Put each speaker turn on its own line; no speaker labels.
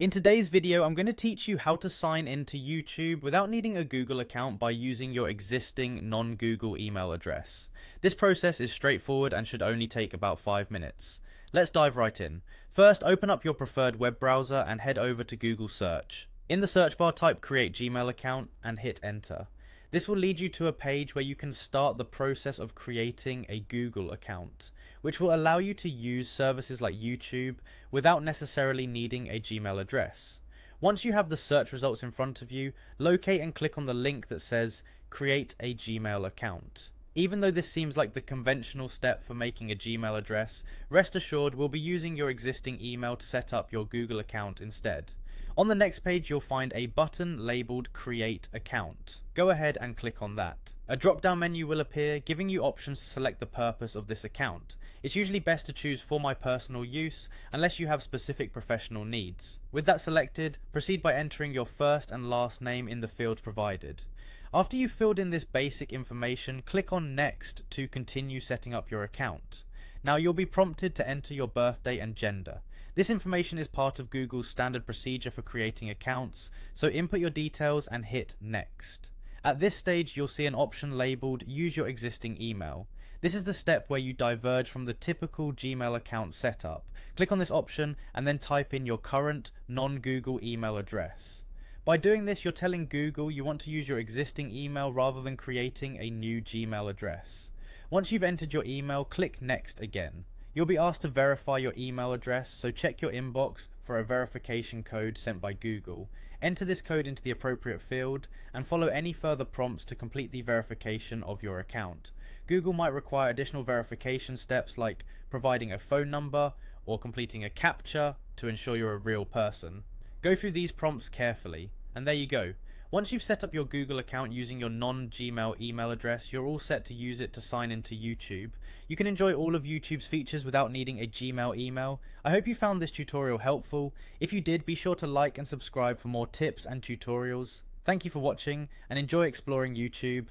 In today's video, I'm going to teach you how to sign into YouTube without needing a Google account by using your existing non-Google email address. This process is straightforward and should only take about 5 minutes. Let's dive right in. First, open up your preferred web browser and head over to Google Search. In the search bar, type create Gmail account and hit enter. This will lead you to a page where you can start the process of creating a Google account which will allow you to use services like YouTube without necessarily needing a Gmail address. Once you have the search results in front of you, locate and click on the link that says Create a Gmail account. Even though this seems like the conventional step for making a Gmail address, rest assured we'll be using your existing email to set up your Google account instead. On the next page you'll find a button labelled Create Account. Go ahead and click on that. A drop down menu will appear giving you options to select the purpose of this account. It's usually best to choose for my personal use unless you have specific professional needs. With that selected, proceed by entering your first and last name in the field provided. After you've filled in this basic information, click on Next to continue setting up your account. Now you'll be prompted to enter your birthday and gender. This information is part of Google's standard procedure for creating accounts, so input your details and hit next. At this stage you'll see an option labelled use your existing email. This is the step where you diverge from the typical Gmail account setup. Click on this option and then type in your current non-Google email address. By doing this you're telling Google you want to use your existing email rather than creating a new Gmail address. Once you've entered your email, click next again. You'll be asked to verify your email address, so check your inbox for a verification code sent by Google. Enter this code into the appropriate field and follow any further prompts to complete the verification of your account. Google might require additional verification steps like providing a phone number or completing a CAPTCHA to ensure you're a real person. Go through these prompts carefully, and there you go. Once you've set up your Google account using your non-Gmail email address, you're all set to use it to sign into YouTube. You can enjoy all of YouTube's features without needing a Gmail email. I hope you found this tutorial helpful. If you did, be sure to like and subscribe for more tips and tutorials. Thank you for watching and enjoy exploring YouTube.